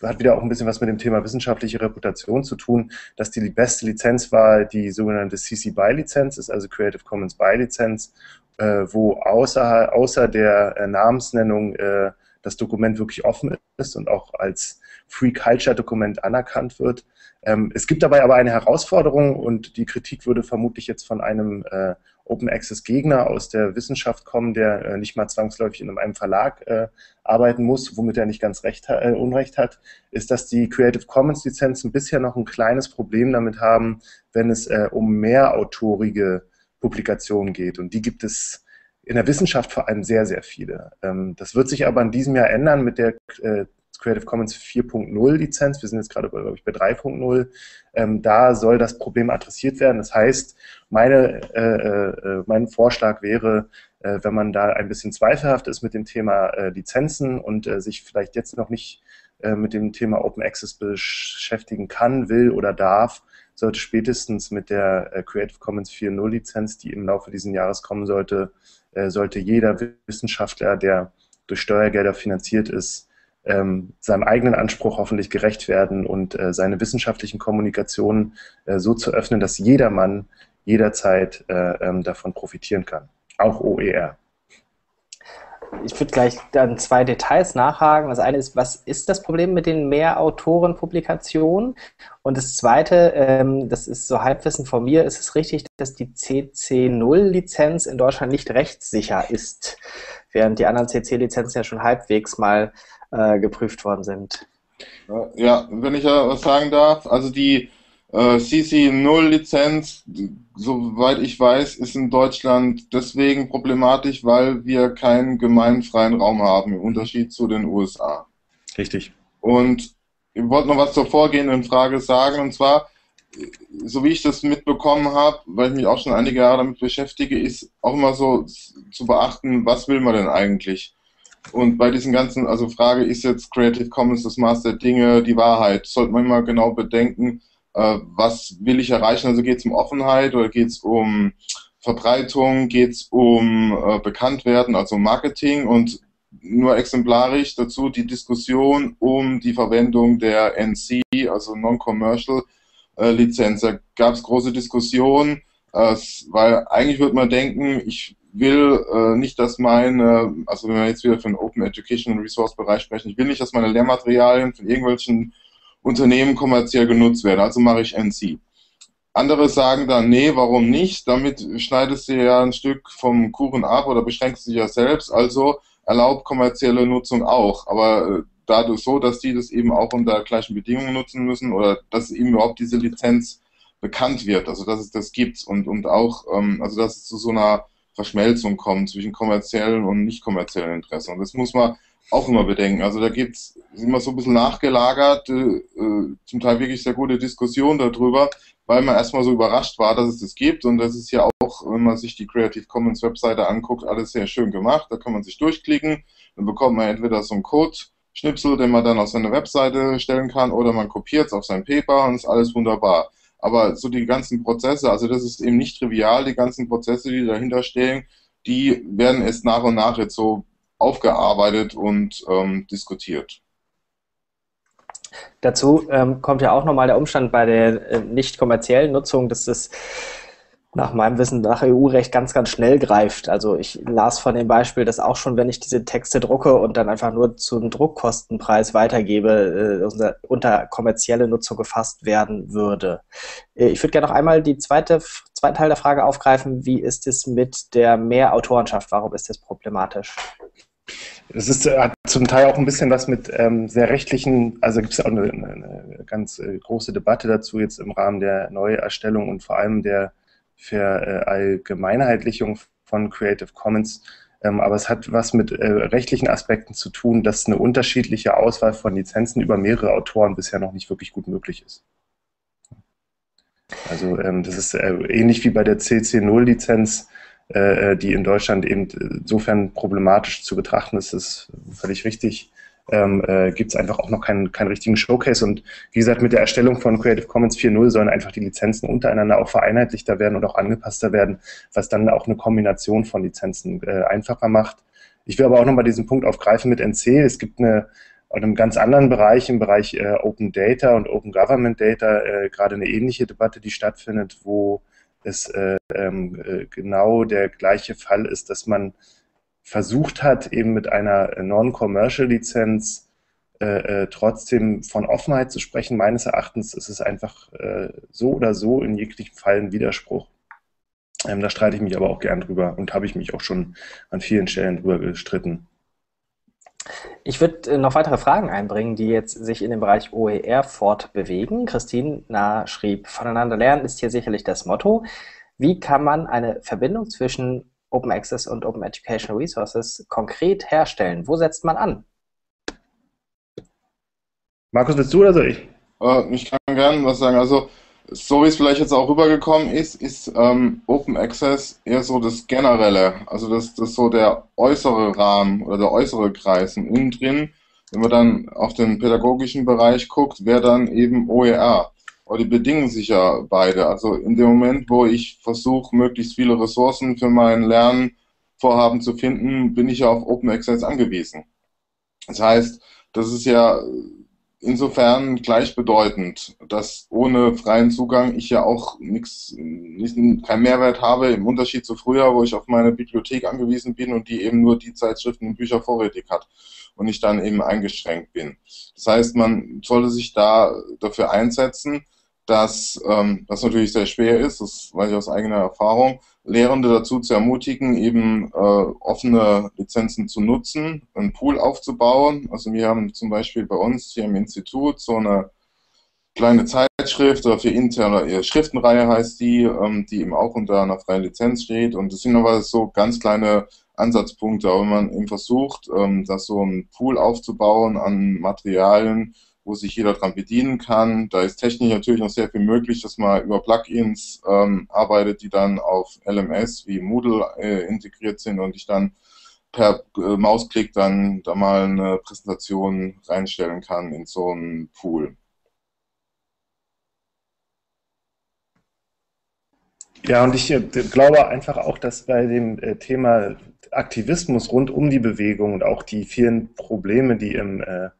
hat wieder auch ein bisschen was mit dem Thema wissenschaftliche Reputation zu tun, dass die beste Lizenz war die sogenannte CC BY-Lizenz, ist also Creative Commons BY-Lizenz, äh, wo außer, außer der äh, Namensnennung äh, das Dokument wirklich offen ist und auch als Free Culture Dokument anerkannt wird. Ähm, es gibt dabei aber eine Herausforderung und die Kritik würde vermutlich jetzt von einem äh, Open Access Gegner aus der Wissenschaft kommen, der äh, nicht mal zwangsläufig in einem Verlag äh, arbeiten muss, womit er nicht ganz recht, äh, Unrecht hat, ist, dass die Creative Commons Lizenzen bisher noch ein kleines Problem damit haben, wenn es äh, um mehrautorige Publikationen geht. Und die gibt es in der Wissenschaft vor allem sehr, sehr viele. Ähm, das wird sich aber in diesem Jahr ändern mit der äh, Creative Commons 4.0 Lizenz. Wir sind jetzt gerade, glaube ich, bei 3.0. Ähm, da soll das Problem adressiert werden. Das heißt, meine, äh, äh, mein Vorschlag wäre, äh, wenn man da ein bisschen zweifelhaft ist mit dem Thema äh, Lizenzen und äh, sich vielleicht jetzt noch nicht äh, mit dem Thema Open Access beschäftigen kann, will oder darf, sollte spätestens mit der Creative Commons 4.0 Lizenz, die im Laufe dieses Jahres kommen sollte, sollte jeder Wissenschaftler, der durch Steuergelder finanziert ist, ähm, seinem eigenen Anspruch hoffentlich gerecht werden und äh, seine wissenschaftlichen Kommunikationen äh, so zu öffnen, dass jedermann jederzeit äh, ähm, davon profitieren kann. Auch OER. ich würde gleich dann zwei Details nachhaken. Das eine ist, was ist das Problem mit den Mehrautorenpublikationen? Und das zweite, ähm, das ist so Halbwissen von mir, ist es richtig, dass die CC0-Lizenz in Deutschland nicht rechtssicher ist, während die anderen CC-Lizenzen ja schon halbwegs mal äh, geprüft worden sind. Ja, wenn ich ja was sagen darf, also die äh, CC0-Lizenz, soweit ich weiß, ist in Deutschland deswegen problematisch, weil wir keinen gemeinfreien Raum haben, im Unterschied zu den USA. Richtig. Und ich wollte noch was zur vorgehenden Frage sagen, und zwar, so wie ich das mitbekommen habe, weil ich mich auch schon einige Jahre damit beschäftige, ist auch immer so zu beachten, was will man denn eigentlich? Und bei diesen ganzen, also Frage, ist jetzt Creative Commons das Maß der Dinge, die Wahrheit, sollte man immer genau bedenken, äh, was will ich erreichen? Also geht es um Offenheit oder geht es um Verbreitung, geht es um äh, Bekanntwerden, also Marketing und nur exemplarisch dazu die Diskussion um die Verwendung der NC, also Non-Commercial äh, Lizenz. Da gab es große Diskussionen, äh, weil eigentlich würde man denken, ich will äh, nicht, dass meine, also wenn wir jetzt wieder für den Open Education Resource Bereich sprechen, ich will nicht, dass meine Lehrmaterialien von irgendwelchen Unternehmen kommerziell genutzt werden, also mache ich NC. Andere sagen dann, nee, warum nicht? Damit schneidest du ja ein Stück vom Kuchen ab oder beschränkst dich ja selbst, also erlaubt kommerzielle Nutzung auch. Aber äh, dadurch so, dass die das eben auch unter gleichen Bedingungen nutzen müssen oder dass eben überhaupt diese Lizenz bekannt wird, also dass es das gibt und, und auch, ähm, also dass es zu so einer Verschmelzung kommt zwischen kommerziellen und nicht kommerziellen Interessen. Und das muss man auch immer bedenken. Also da gibt es immer so ein bisschen nachgelagert, äh, zum Teil wirklich sehr gute Diskussionen darüber, weil man erstmal so überrascht war, dass es das gibt. Und das ist ja auch, wenn man sich die Creative Commons Webseite anguckt, alles sehr schön gemacht. Da kann man sich durchklicken, dann bekommt man entweder so einen Code-Schnipsel, den man dann auf seine Webseite stellen kann, oder man kopiert es auf sein Paper und ist alles wunderbar. Aber so die ganzen Prozesse, also das ist eben nicht trivial, die ganzen Prozesse, die dahinter stehen, die werden erst nach und nach jetzt so aufgearbeitet und ähm, diskutiert. Dazu ähm, kommt ja auch nochmal der Umstand bei der äh, nicht kommerziellen Nutzung, dass das nach meinem Wissen nach EU-Recht ganz, ganz schnell greift. Also ich las von dem Beispiel, dass auch schon, wenn ich diese Texte drucke und dann einfach nur zum Druckkostenpreis weitergebe, äh, unter, kommerzielle Nutzung gefasst werden würde. Äh, ich würde gerne noch einmal die zweite, zweiten Teil der Frage aufgreifen. Wie ist es mit der Mehrautorenschaft? Warum ist das problematisch? Es ist, hat zum Teil auch ein bisschen was mit ähm, sehr rechtlichen, also gibt es auch eine, eine ganz äh, große Debatte dazu jetzt im Rahmen der Neuerstellung und vor allem der Verallgemeinheitlichung von Creative Commons. Ähm, aber es hat was mit äh, rechtlichen Aspekten zu tun, dass eine unterschiedliche Auswahl von Lizenzen über mehrere Autoren bisher noch nicht wirklich gut möglich ist. Also ähm, das ist äh, ähnlich wie bei der CC0-Lizenz äh, die in Deutschland eben insofern problematisch zu betrachten ist, ist völlig richtig. Ähm, äh, gibt es einfach auch noch keinen, keinen richtigen Showcase. Und wie gesagt, mit der Erstellung von Creative Commons 4.0 sollen einfach die Lizenzen untereinander auch vereinheitlichter werden und auch angepasster werden, was dann auch eine Kombination von Lizenzen äh, einfacher macht. Ich will aber auch nochmal diesen Punkt aufgreifen mit NC. Es gibt eine in einem ganz anderen Bereich, im Bereich äh, Open Data und Open Government Data, äh, gerade eine ähnliche Debatte, die stattfindet, wo es äh, ähm, äh, genau der gleiche Fall ist, dass man versucht hat, eben mit einer Non-Commercial-Lizenz äh, äh, trotzdem von Offenheit zu sprechen. Meines Erachtens ist es einfach äh, so oder so in jeglichem Fall ein Widerspruch. Ähm, da streite ich mich aber auch gern drüber und habe ich mich auch schon an vielen Stellen drüber gestritten. Ich würde äh, noch weitere Fragen einbringen, die jetzt sich in dem Bereich OER fortbewegen. Christina schrieb, voneinander lernen ist hier sicherlich das Motto. Wie kann man eine Verbindung zwischen Open Access und Open Educational Resources konkret herstellen? Wo setzt man an? Markus, willst du oder soll ich? Äh, ich kann gerne was sagen. Also so wie es vielleicht jetzt auch rübergekommen ist, ist ähm, Open Access eher so das Generelle, also das, das so der äußere Rahmen oder der äußere Kreis. Und innen drin, wenn man dann auf den pädagogischen Bereich guckt, wäre dann eben OER. Aber die bedingen sich ja beide. Also in dem Moment, wo ich versuche, möglichst viele Ressourcen für mein Lernvorhaben zu finden, bin ich ja auf Open Access angewiesen. Das heißt, das ist ja insofern gleichbedeutend, dass ohne freien Zugang ich ja auch nichts, keinen Mehrwert habe, im Unterschied zu früher, wo ich auf meine Bibliothek angewiesen bin und die eben nur die Zeitschriften und Bücher vorrätig hat und ich dann eben eingeschränkt bin. Das heißt, man sollte sich da dafür einsetzen, dass, ähm, das natürlich sehr schwer ist, das weiß ich aus eigener Erfahrung, Lehrende dazu zu ermutigen, eben äh, offene Lizenzen zu nutzen, einen Pool aufzubauen. Also wir haben zum Beispiel bei uns hier im Institut so eine kleine Zeitschrift oder für interne Schriftenreihe heißt die, ähm, die eben auch unter einer freien Lizenz steht. Und das sind aber so ganz kleine Ansatzpunkte, aber wenn man eben versucht, ähm, das so einen Pool aufzubauen an Materialien, wo sich jeder dran bedienen kann. Da ist technisch natürlich noch sehr viel möglich, dass man über Plugins ähm, arbeitet, die dann auf LMS wie Moodle äh, integriert sind und ich dann per äh, Mausklick dann da mal eine Präsentation reinstellen kann in so einen Pool. Ja, und ich äh, glaube einfach auch, dass bei dem äh, Thema Aktivismus rund um die Bewegung und auch die vielen Probleme, die im äh,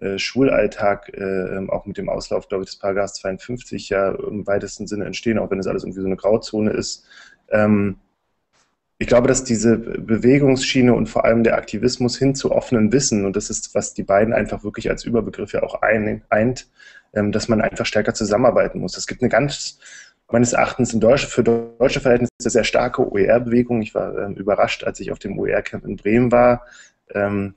äh, Schulalltag äh, ähm, auch mit dem Auslauf, glaube ich, des Paragraphs 52 ja im weitesten Sinne entstehen, auch wenn es alles irgendwie so eine Grauzone ist. Ähm, ich glaube, dass diese Bewegungsschiene und vor allem der Aktivismus hin zu offenen Wissen, und das ist, was die beiden einfach wirklich als Überbegriff ja auch eint, ähm, dass man einfach stärker zusammenarbeiten muss. Es gibt eine ganz, meines Erachtens Deutsch, für deutsche Verhältnisse sehr starke OER-Bewegung. Ich war ähm, überrascht, als ich auf dem OER-Camp in Bremen war. Ähm,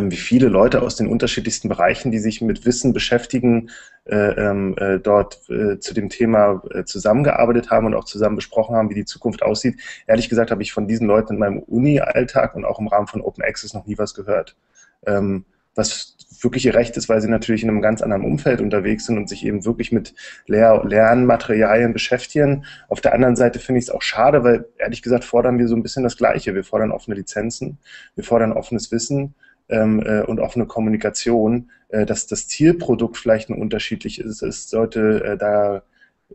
wie viele Leute aus den unterschiedlichsten Bereichen, die sich mit Wissen beschäftigen, äh, ähm, äh, dort äh, zu dem Thema äh, zusammengearbeitet haben und auch zusammen besprochen haben, wie die Zukunft aussieht. Ehrlich gesagt habe ich von diesen Leuten in meinem Uni-Alltag und auch im Rahmen von Open Access noch nie was gehört. Ähm, was wirklich ihr Recht ist, weil sie natürlich in einem ganz anderen Umfeld unterwegs sind und sich eben wirklich mit Lehr Lernmaterialien beschäftigen. Auf der anderen Seite finde ich es auch schade, weil ehrlich gesagt fordern wir so ein bisschen das Gleiche. Wir fordern offene Lizenzen, wir fordern offenes Wissen ähm, äh, und offene Kommunikation, äh, dass das Zielprodukt vielleicht ein unterschiedlich ist. Es sollte äh, da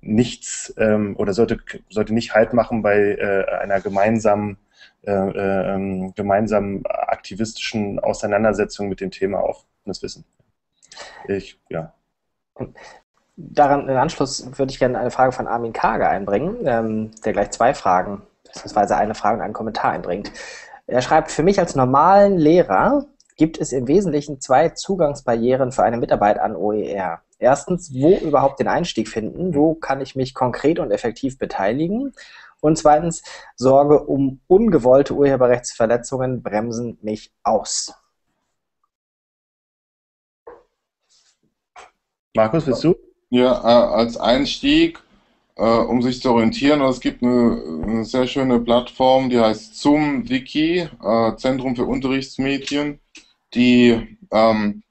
nichts ähm, oder sollte, sollte nicht Halt machen bei äh, einer gemeinsamen, äh, äh, ähm, gemeinsamen aktivistischen Auseinandersetzung mit dem Thema offenes Wissen. Ich, ja. Daran in Anschluss würde ich gerne eine Frage von Armin Kage einbringen, ähm, der gleich zwei Fragen, beziehungsweise eine Frage und einen Kommentar einbringt. Er schreibt, für mich als normalen Lehrer gibt es im Wesentlichen zwei Zugangsbarrieren für eine Mitarbeit an OER. Erstens, wo überhaupt den Einstieg finden? Wo kann ich mich konkret und effektiv beteiligen? Und zweitens, Sorge um ungewollte Urheberrechtsverletzungen bremsen mich aus. Markus, willst du? Ja, äh, als Einstieg, äh, um sich zu orientieren, es gibt eine, eine, sehr schöne Plattform, die heißt ZUM Wiki, äh, Zentrum für Unterrichtsmedien die ähm,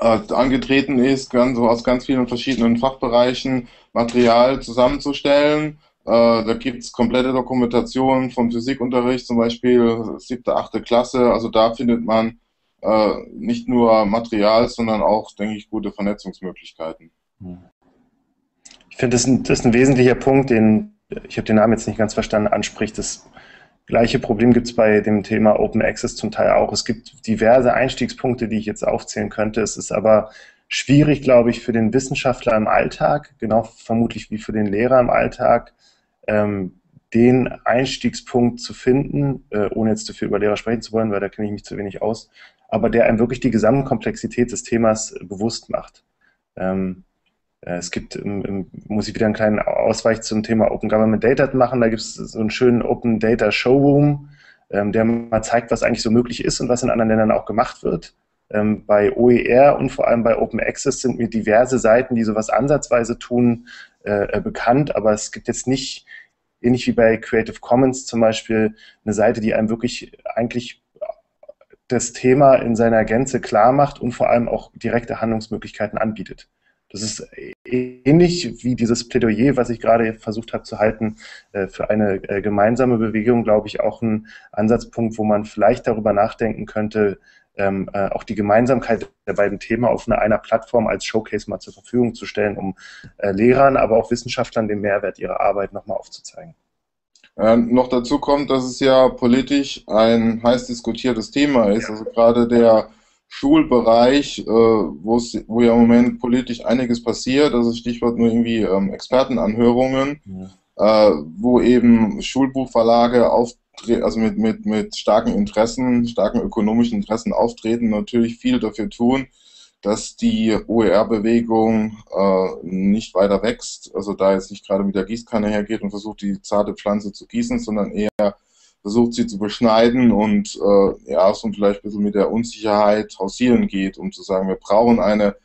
äh, angetreten ist, ganz, aus ganz vielen verschiedenen Fachbereichen Material zusammenzustellen. Äh, da gibt es komplette Dokumentationen vom Physikunterricht, zum Beispiel siebte, achte Klasse. Also da findet man äh, nicht nur Material, sondern auch, denke ich, gute Vernetzungsmöglichkeiten. Ich finde, das, das, ist ein wesentlicher Punkt, den ich habe den Namen jetzt nicht ganz verstanden, anspricht. Das Gleiche Problem gibt es bei dem Thema Open Access zum Teil auch. Es gibt diverse Einstiegspunkte, die ich jetzt aufzählen könnte. Es ist aber schwierig, glaube ich, für den Wissenschaftler im Alltag, genau vermutlich wie für den Lehrer im Alltag, ähm, den Einstiegspunkt zu finden, äh, ohne jetzt zu viel über Lehrer sprechen zu wollen, weil da kenne ich mich zu wenig aus, aber der einem wirklich die Gesamtkomplexität des Themas bewusst macht. Ähm, äh, es gibt, muss ich wieder einen kleinen Ausweich zum Thema Open Government Data machen. Da gibt es so einen schönen Open Data Showroom, ähm, der mal zeigt, was eigentlich so möglich ist und was in anderen Ländern auch gemacht wird. Ähm, bei OER und vor allem bei Open Access sind mir diverse Seiten, die sowas ansatzweise tun, äh, äh, bekannt, aber es gibt jetzt nicht, ähnlich wie bei Creative Commons zum Beispiel, eine Seite, die einem wirklich eigentlich das Thema in seiner Gänze klar macht und vor allem auch direkte Handlungsmöglichkeiten anbietet. Das ist ähnlich wie dieses Plädoyer, was ich gerade versucht habe zu halten, äh, für eine äh, gemeinsame Bewegung, glaube ich, auch ein Ansatzpunkt, wo man vielleicht darüber nachdenken könnte, ähm, äh, auch die Gemeinsamkeit der beiden Themen auf einer Plattform als Showcase mal zur Verfügung zu stellen, um Lehrern, aber auch Wissenschaftlern den Mehrwert ihrer Arbeit nochmal aufzuzeigen. Äh, noch dazu kommt, dass es ja politisch ein heiß diskutiertes Thema ist. Also gerade der Schulbereich, äh, wo ja im Moment politisch einiges passiert, also Stichwort nur irgendwie ähm, Expertenanhörungen, ja. äh, wo eben Schulbuchverlage also mit, mit, mit starken Interessen, starken ökonomischen Interessen auftreten, natürlich viel dafür tun, dass die OER-Bewegung äh, nicht weiter wächst, also da jetzt nicht gerade mit der Gießkanne hergeht und versucht, die zarte Pflanze zu gießen, sondern eher versucht sie zu beschneiden und äh, ja, so vielleicht ein bisschen mit der Unsicherheit hausieren geht, um zu sagen, wir brauchen eine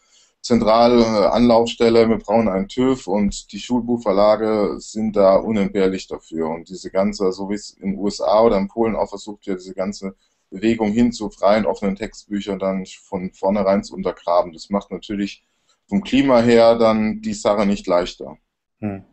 zentrale äh, Anlaufstelle, wir brauchen einen TÜV und die Schulbuchverlage sind da unentbehrlich dafür. Und diese ganze, so wie es in den USA oder in Polen auch versucht wird, diese ganze Bewegung hin zu freien, offenen Textbüchern dann von vornherein zu untergraben. Das macht natürlich vom Klima her dann die Sache nicht leichter. Hm.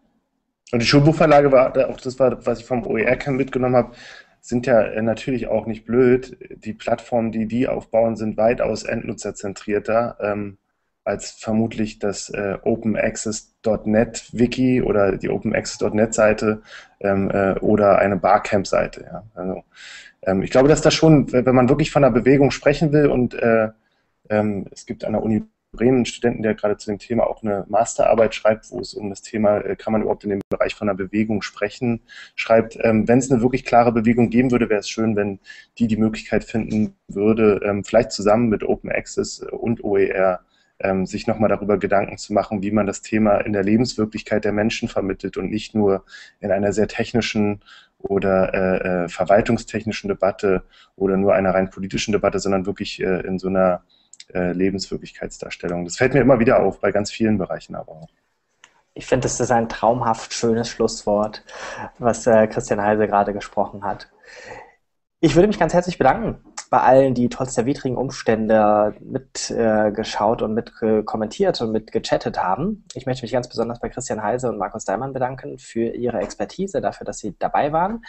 Und die Schulbuchverlage war auch das war, was ich vom OER-Camp mitgenommen habe, sind ja äh, natürlich auch nicht blöd. Die Plattformen, die die aufbauen, sind weitaus endnutzerzentrierter ähm, als vermutlich das äh, OpenAccess.net Wiki oder die OpenAccess.net Seite ähm, äh, oder eine Barcamp-Seite. Ja. Also, ähm, ich glaube, dass das schon, wenn man wirklich von einer Bewegung sprechen will und äh, ähm, es gibt an der Uni Bremen einen Studenten, der gerade zu dem Thema auch eine Masterarbeit schreibt, wo es um das Thema, äh, kann man überhaupt in dem Bereich von einer Bewegung sprechen, schreibt, ähm, wenn es eine wirklich klare Bewegung geben würde, wäre es schön, wenn die die Möglichkeit finden würde, ähm, vielleicht zusammen mit Open Access und OER ähm, sich nochmal darüber Gedanken zu machen, wie man das Thema in der Lebenswirklichkeit der Menschen vermittelt und nicht nur in einer sehr technischen oder äh, äh verwaltungstechnischen Debatte oder nur einer rein politischen Debatte, sondern wirklich äh, in so einer äh, Lebenswirklichkeitsdarstellung. Das fällt mir immer wieder auf, bei ganz vielen Bereichen aber auch. Ich finde, das ist ein traumhaft schönes Schlusswort, was äh, Christian Heise gerade gesprochen hat. Ich würde mich ganz herzlich bedanken bei allen, die trotz der widrigen Umstände mitgeschaut äh, und mit kommentiert und mit gechattet haben. Ich möchte mich ganz besonders bei Christian Heise und Markus Daimann bedanken für ihre Expertise, dafür, dass sie dabei waren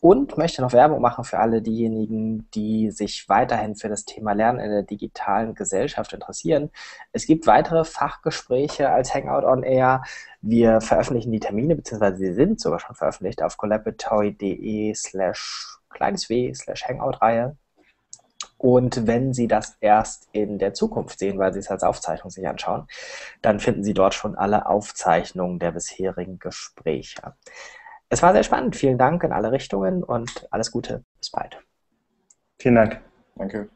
und möchte noch Werbung machen für alle diejenigen, die sich weiterhin für das Thema Lernen in der digitalen Gesellschaft interessieren. Es gibt weitere Fachgespräche als Hangout on Air. Wir veröffentlichen die Termine, beziehungsweise sie sind sogar schon veröffentlicht auf collaboratory.de slash kleines w slash Hangout-Reihe. Und wenn Sie das erst in der Zukunft sehen, weil Sie es als Aufzeichnung sich anschauen, dann finden Sie dort schon alle Aufzeichnungen der bisherigen Gespräche. Es war sehr spannend. Vielen Dank in alle Richtungen und alles Gute. Bis bald. Vielen Dank. Danke.